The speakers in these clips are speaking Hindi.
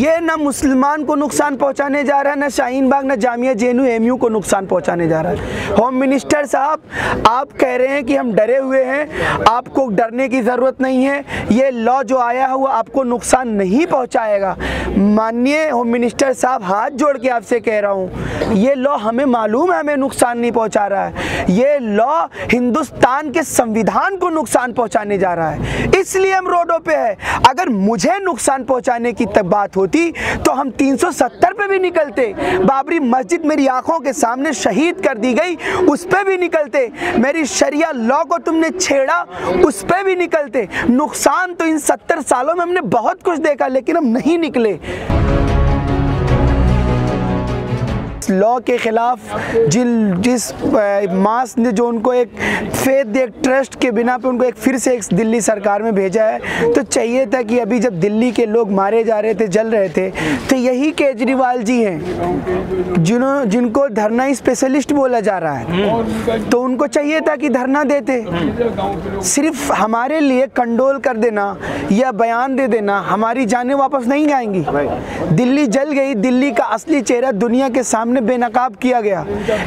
ये ना मुसलमान को नुकसान पहुँचाने जा रहा है, ना शाहीन बाग, ना जामिया जेनू एमयू को नुकसान पहुँचाने जा रहा है। होम मिनिस्टर साहब, आप कह रहे हैं कि हम डरे हुए हैं, आपको डरने की ज़रूरत नहीं है, ये लॉ जो आया है वो आपको नुकसान नहीं पहुंचाएगा। माननीय होम मिनिस्टर साहब, हाथ जोड़ के आपसे कह रहा हूँ, ये लॉ हमें मालूम है, हमें नुकसान नहीं पहुँचा रहा है। ये लॉ हिंदुस्तान के संविधान को नुकसान पहुँचाने जा रहा है। इसलिए हम रोडों पे है। अगर मुझे नुकसान पहुँचाने की बात होती तो हम 370 पे भी निकलते। बाबरी मस्जिद मेरी आँखों के सामने शहीद कर दी गई, उस पर भी निकलते। मेरी शरिया लॉ को तुमने छेड़ा, उस पर भी निकलते। नुकसान तो इन सत्तर सालों में हमने बहुत कुछ देखा, लेकिन हम नहीं निकले। लॉ के खिलाफ जिन, जिस मास ने जो उनको एक फेद एक ट्रस्ट के बिना पे उनको एक फिर से एक दिल्ली सरकार में भेजा है तो चाहिए था कि अभी जब दिल्ली के लोग मारे जा रहे थे, जल रहे थे तो यही केजरीवाल जी हैं जिन्हों जिनको धरना स्पेशलिस्ट बोला जा रहा है। तो उनको चाहिए था कि धरना देते। सिर्फ़ हमारे लिए कंडोल कर देना या बयान दे देना, हमारी जानें वापस नहीं जाएँगी दिल्ली जल गई, दिल्ली का असली चेहरा दुनिया के सामने में बेनकाब किया गया।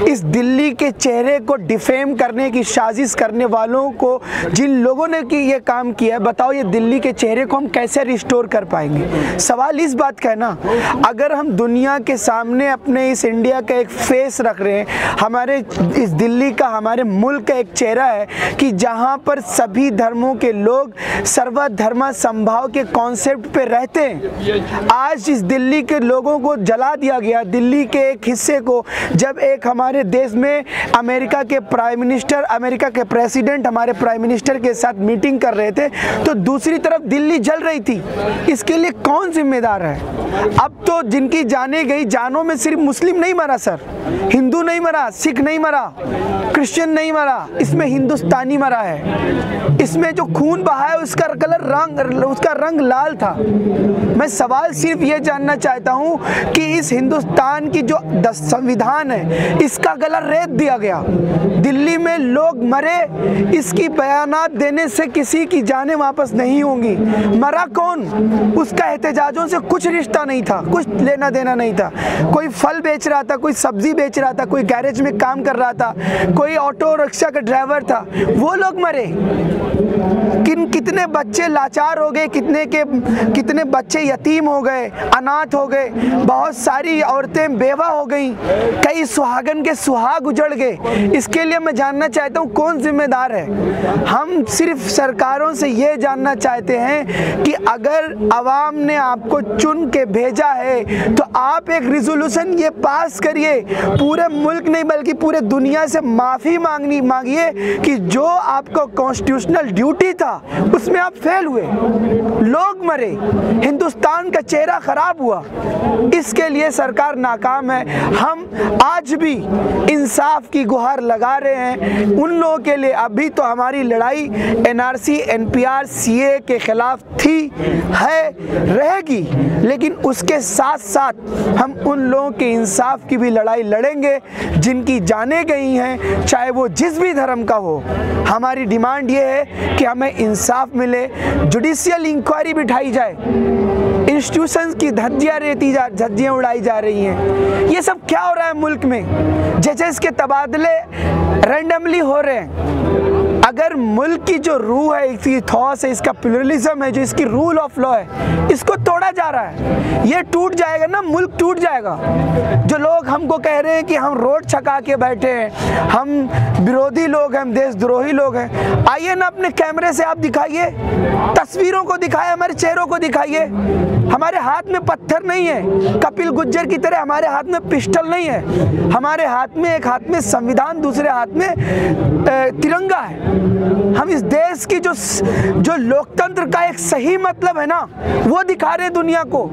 इस दिल्ली के चेहरे को डिफेम करने की साजिश करने वालों को, जिन लोगों ने कि ये काम किया है, बताओ ये दिल्ली के चेहरे को हम कैसे रिस्टोर कर पाएँगे? सवाल इस बात का है ना, अगर हम दुनिया के सामने अपने इस इंडिया का एक फेस रख रहे हैं, हमारे इस दिल्ली का, हमारे मुल्क का एक चेहरा है कि जहाँ पर सभी धर्मों के लोग सर्वधर्मा संभाव के कॉन्सेप्ट पे रहते हैं। आज इस दिल्ली के लोगों को जला दिया गया, दिल्ली के एक हिस्से हिस्से को जब एक हमारे देश में अमेरिका के प्राइम मिनिस्टर, अमेरिका के प्रेसिडेंट हमारे प्राइम मिनिस्टर के साथ मीटिंग कर रहे थे तो दूसरी तरफ़ दिल्ली जल रही थी। इसके लिए कौन जिम्मेदार है? अब तो जिनकी जाने गई, जानों में सिर्फ़ मुस्लिम नहीं मरा, सर। हिंदू नहीं मरा, सिख नहीं मरा, क्रिश्चियन नहीं मरा, इसमें हिंदुस्तानी मरा है। इसमें जो खून बहा है, उसका कलर रंग, उसका रंग लाल था। मैं सवाल सिर्फ़ ये जानना चाहता हूँ कि इस हिंदुस्तान की जो संविधान है। इसका गला रेत दिया गया। दिल्ली में लोग मरे, इसकी बयानात देने से किसी की जाने वापस नहीं होंगी। मरा कौन? उसका एहतजाजों से कुछ रिश्ता नहीं था, कुछ लेना देना नहीं था। कोई फल बेच रहा था, कोई सब्ज़ी बेच रहा था, कोई गैरेज में काम कर रहा था, कोई ऑटो रिक्शा का ड्राइवर था। वो लोग मरे। किन, कितने बच्चे लाचार हो गए, कितने के, कितने बच्चे यतीम हो गए, अनाथ हो गए, बहुत सारी औरतें बेवा हो गई कई सुहागन के सुहाग उजड़ गए। इसके लिए मैं जानना चाहता हूँ कौन जिम्मेदार है? हम सिर्फ़ सरकारों से ये जानना चाहते हैं कि अगर आवाम ने आपको चुन के भेजा है तो आप एक रिजोल्यूशन ये पास करिए। पूरे मुल्क नहीं, बल्कि पूरे दुनिया से माफ़ी मांगनी, मांगिए कि जो आपको कॉन्स्टिट्यूशनल ड्यूटी था, उसमें आप फेल हुए। लोग मरे। हिंदुस्तान का चेहरा खराब हुआ। इसके लिए सरकार नाकाम है। हम आज भी इंसाफ की गुहार लगा रहे हैं। उन लोगों के लिए अभी तो हमारी लड़ाई एनआरसी, एनपीआर, सीए के खिलाफ थी, है, रहेगी। लेकिन उसके साथ साथ हम उन लोगों के इंसाफ की भी लड़ाई लड़ेंगे, जिनकी जाने गई हैं, चाहे वो जिस भी धर्म का हो। हमारी डिमांड ये है कि हमें इंसाफ मिले, जुडिशियल इंक्वायरी बिठाई जाए। इंस्टीट्यूशन की धज्जियाँ रहती जा, धज्जियाँ उड़ाई जा रही हैं। ये सब क्या हो रहा है मुल्क में? जैसे इसके तबादले रेंडमली हो रहे हैं। अगर मुल्क की जो रूह है इसकी थॉस है, इसका प्लुरलिज्म है, जो इसकी रूल ऑफ़ लॉ है, इसको तोड़ा जा रहा है। ये टूट जाएगा ना, मुल्क टूट जाएगा। जो लोग हमको कह रहे हैं कि हम रोड छका के बैठे हैं, हम विरोधी लोग हैं, हम देशद्रोही लोग हैं। आइए ना अपने कैमरे से आप दिखाइए, तस्वीरों को दिखाए, हमारे चेहरों को दिखाइए। हमारे हाथ में पत्थर नहीं है। कपिल गुज्जर की तरह हमारे हाथ में पिस्टल नहीं है। हमारे हाथ में एक हाथ में संविधान, दूसरे हाथ में तिरंगा है। हम इस देश की जो जो लोकतंत्र का एक सही मतलब है ना, वो दिखा रहे दुनिया को।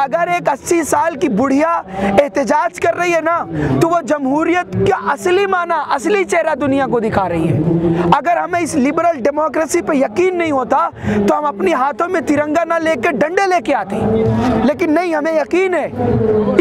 अगर एक 80 साल की बुढ़िया एहतजाज कर रही है ना तो वो जमहूरियत का असली माना, असली चेहरा दुनिया को दिखा रही है। अगर हमें इस लिबरल डेमोक्रेसी पर यकीन नहीं होता तो हम अपने हाथों में तिरंगा ना लेकर डंडे लेके आते लेकिन नहीं, हमें यकीन है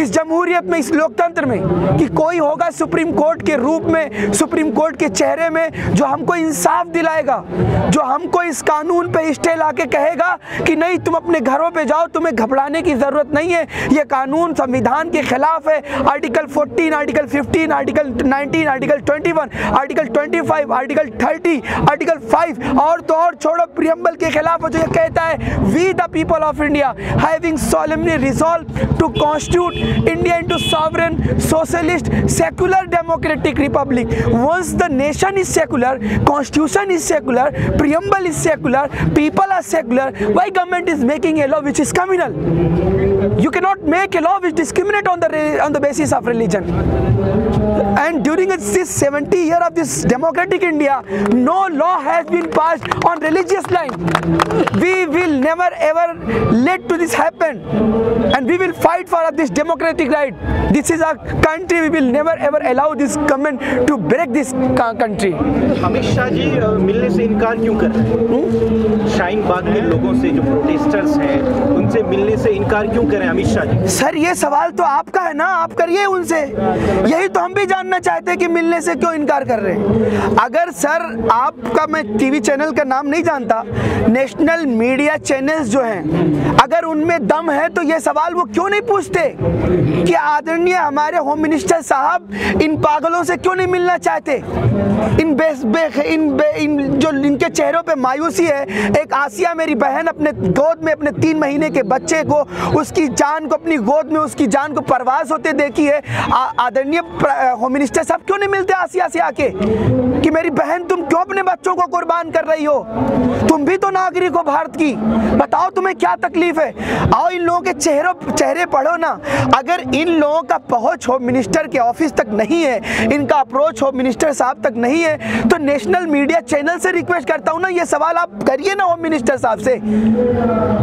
इस जमहूरियत में, इस लोकतंत्र में कि कोई होगा सुप्रीम कोर्ट के रूप में, सुप्रीम कोर्ट के चेहरे में जो हमको इंसाफ दिलाएगा, जो हमको इस कानून पे स्टे ला के कहेगा कि नहीं, तुम अपने घरों पे जाओ, तुम्हें घबराने की ज़रूरत नहीं है। ये कानून संविधान के खिलाफ है। Article 14 article 15 article 19 article 21 article 25 article 30 article 5 और तो और छोड़ो प्रियम्बल के खिलाफ जो ये कहता है we the people of India having solemnly resolved to constitute India into sovereign, socialist, secular democratic republic. Once the nation is secular, constitution is secular, preamble is secular, people are secular, why government is making a law which is communal? You cannot make a law which discriminate on the, on the basis of religion. And during this 70 year of this democratic India no law has been passed on religious line we will never ever let to this happen and we will fight for this democratic right this is our country we will never ever allow this government to break this country Amit Shah ji मिलने से इनकार क्यों कर रहे हैं शाहीन बाग के लोगों से जो प्रोटेस्टर्स हैं उनसे मिलने से इनकार क्यों करें अमित शाह जी सर ये सवाल तो आपका है ना आप करिए उनसे यही तो हम भी जानना चाहते हैं कि मिलने से क्यों इनकार कर रहे हैं? अगर सर, आपका मैं टीवी चैनल का नाम नहीं जानता, नेशनल मीडिया चैनल्स जो हैं, अगर उनमें दम है तो ये सवाल वो क्यों नहीं पूछते कि आदरणीय हमारे होम मिनिस्टर साहब इन पागलों से क्यों नहीं मिलना चाहते? इन बेस बे, इन, बे, इन जो इनके चेहरों पे मायूसी है एक आसिया मेरी बहन अपने गोद में अपने तीन महीने के बच्चे को उसकी जान को अपनी गोद में उसकी जान को परवास होते देखी है। आदरणीय होम मिनिस्टर साहब क्यों नहीं मिलते आसिया से आके? कि मेरी बहन तुम क्यों अपने बच्चों को कुर्बान कर रही हो? तुम भी तो नागरिक हो भारत की। बताओ तुम्हें क्या तकलीफ़ है? आओ इन लोगों के चेहरों चेहरे पढ़ो ना। अगर इन लोगों का पहुँच होम मिनिस्टर के ऑफ़िस तक नहीं है इनका अप्रोच होम मिनिस्टर साहब तक नहीं है। तो नेशनल मीडिया चैनल से रिक्वेस्ट करता हूँ ना, ये सवाल आप करिए ना होम मिनिस्टर साहब से।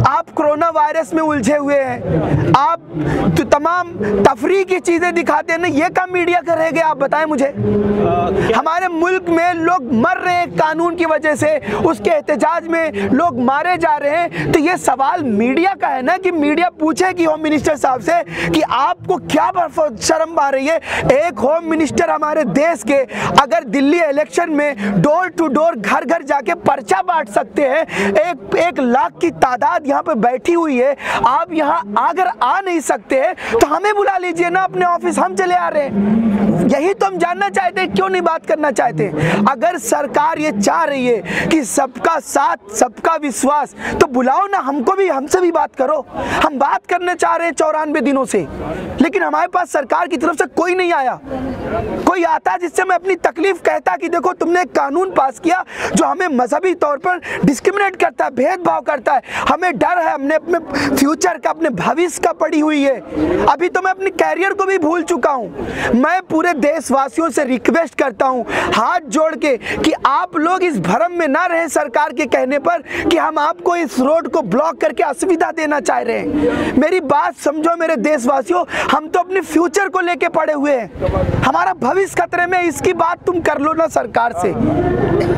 आप कोरोना वायरस में उलझे हुए हैं। आप तो तमाम तफरी की चीज़ें दिखाते हैं ना ये काम मीडिया करेंगे आप बताएँ मुझे। आ, हमारे मुल्क में लोग मर रहे हैं कानून की वजह से उसके एहतजाज में लोग मारे जा रहे हैं। तो ये सवाल मीडिया का है ना कि मीडिया पूछे कि होम मिनिस्टर साहब से कि आपको क्या शर्म आ रही है? एक होम मिनिस्टर हमारे देश के अगर दिल्ली इलेक्शन में डोर टू डोर घर घर जाके पर्चा बांट सकते हैं एक एक लाख की तादाद यहाँ पे बैठी हुई है। आप यहाँ अगर आ नहीं सकते तो हमें बुला लीजिए ना अपने ऑफ़िस, हम चले आ रहे हैं। यही तो हम जानना चाहते हैं, क्यों नहीं बात करना चाहते? अगर सरकार ये चाह रही है कि सबका साथ, सबका विश्वास तो बुलाओ ना, हमको भी, हमसे भी बात करो। हम बात करने चाह रहे हैं चौरानवे दिनों से, लेकिन हमारे पास सरकार की तरफ़ से कोई नहीं आया। कोई आता जिससे मैं अपनी तकलीफ़ कहता कि देखो, तुमने एक कानून पास किया जो हमें मजहबी तौर पर डिस्क्रिमिनेट करता है, भेदभाव करता है। हमें डर है, हमने अपने फ्यूचर का, अपने भविष्य का पड़ी हुई है। अभी तो मैं अपने कैरियर को भी भूल चुका हूँ। मैं पूरे देशवासियों से रिक्वेस्ट करता हूँ, हाथ जोड़ के कि आप लोग इस भरम में ना रहे सरकार के कहने पर कि हम आपको इस रोड को ब्लॉक करके असुविधा देना चाह रहे हैं। मेरी बात समझो मेरे देशवासियों, हम तो अपने फ्यूचर को लेके पड़े हुए हैं। हमारा भविष्य खतरे में इसकी बात तुम कर लो ना सरकार से।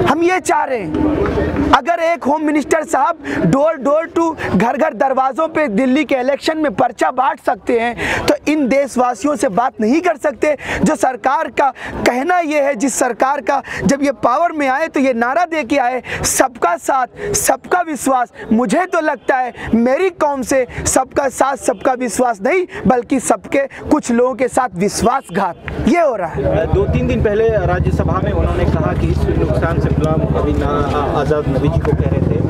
हम ये चाह रहे हैं, अगर एक होम मिनिस्टर साहब डोर डोर टू घर घर दरवाजों पे दिल्ली के इलेक्शन में पर्चा सकते हैं तो इन देशवासियों से बात नहीं कर सकते। जो सरकार का कहना ये है, जिस सरकार का जब ये पावर में आए तो ये नारा दे के आए, सबका साथ, सबका विश्वास। मुझे तो लगता है, मेरी कौम से सबका साथ, सबका विश्वास नहीं, बल्कि सबके, कुछ लोगों के साथ विश्वासघात। ये हो रहा है। दो तीन दिन पहले राज्यसभा में उन्होंने कहा कि इस नुकसान से गुलाम अभी आज़ाद नबी जी को कह रहे थे।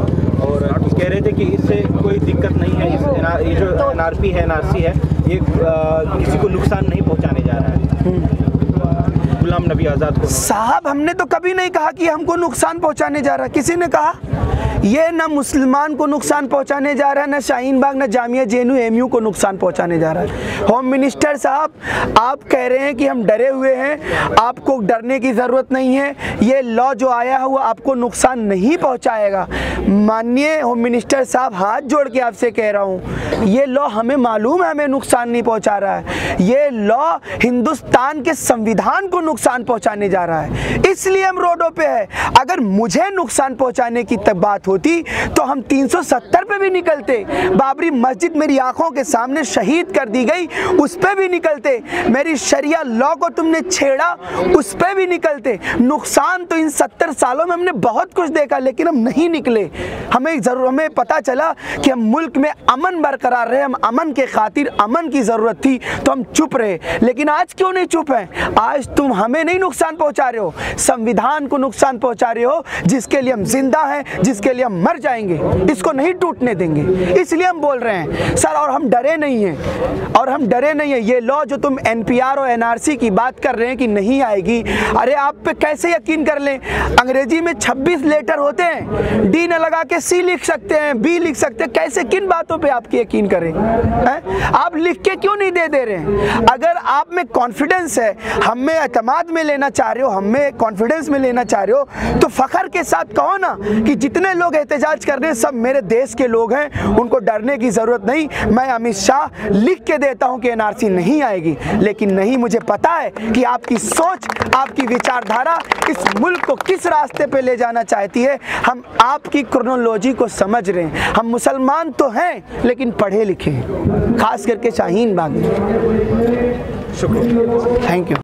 और कह रहे थे कि इससे कोई दिक्कत नहीं है, इस ये जो एनआरपी है एनआरसी है, ये किसी को नुकसान नहीं पहुँचाने जा रहा है। गुलाम नबी आज़ाद को। साहब, हमने तो कभी नहीं कहा कि हमको नुकसान पहुँचाने जा रहा किसी ने कहा? ये ना मुसलमान को नुकसान पहुँचाने जा रहा है, ना शाहीन बाग, ना जामिया जेनू एमयू को नुकसान पहुँचाने जा रहा है। होम मिनिस्टर साहब, आप कह रहे हैं कि हम डरे हुए हैं, आपको डरने की ज़रूरत नहीं है, ये लॉ जो आया है वो आपको नुकसान नहीं पहुंचाएगा। माननीय होम मिनिस्टर साहब, हाथ जोड़ के आपसे कह रहा हूँ, ये लॉ हमें मालूम है, हमें नुकसान नहीं पहुँचा रहा है। ये लॉ हिंदुस्तान के संविधान को नुकसान पहुँचाने जा रहा है। इसलिए हम रोडों पर है। अगर मुझे नुकसान पहुँचाने की तक होती तो हम 370 पे भी निकलते। बाबरी मस्जिद मेरी आँखों के सामने शहीद कर दी गई, उस पर भी निकलते। मेरी शरिया लॉ को तुमने छेड़ा, उस पर भी निकलते। नुकसान तो इन सत्तर सालों में हमने बहुत कुछ देखा, लेकिन हम नहीं निकले। हमें ज़रूर, हमें पता चला कि हम मुल्क में अमन बरकरार रहे, हम अमन के खातिर अमन की ज़रूरत थी तो हम चुप रहे। लेकिन आज क्यों नहीं चुप हैं? आज तुम हमें नहीं नुकसान पहुँचा रहे हो। संविधान को नुकसान पहुँचा रहे हो, जिसके लिए हम ज़िंदा हैं, जिसके लिए हम मर जाएँगे, इसको नहीं टूटने देंगे। इसलिए हम बोल रहे हैं, सर, और हम डरे नहीं हैं, और हम डरे नहीं हैं। ये लॉ जो तुम एनपीआर और एनआरसी की बात कर रहे हैं कि नहीं आएगी, अरे आप पे कैसे यकीन कर लें? अंग्रेज़ी में 26 लेटर होते हैं डी न लगा के सी लिख सकते हैं बी लिख सकते हैं। कैसे, किन बातों पे आपकी यकीन करें? हैं? आप लिख के क्यों नहीं दे दे रहे हैं? अगर आप में कॉन्फिडेंस है, हम में अतमाद में लेना चाह रहे हो, हम में कॉन्फिडेंस में लेना चाह रहे हो तो फखर के साथ कहो ना कि जितने लोग एहतजाज कर रहे हैं सब मेरे देश के लोग हैं, उनको डरने की ज़रूरत नहीं। मैं अमित शाह लिख के देता हूँ कि एनआरसी नहीं आएगी, लेकिन नहीं, मुझे पता है कि आपकी सोच, आपकी विचारधारा इस मुल्क को किस रास्ते पे ले जाना चाहती है। हम आपकी क्रोनोलॉजी को समझ रहे हैं। हम मुसलमान तो हैं, लेकिन पढ़े लिखे हैं। खास करके शाहीन बाग शुक्रिया। Thank you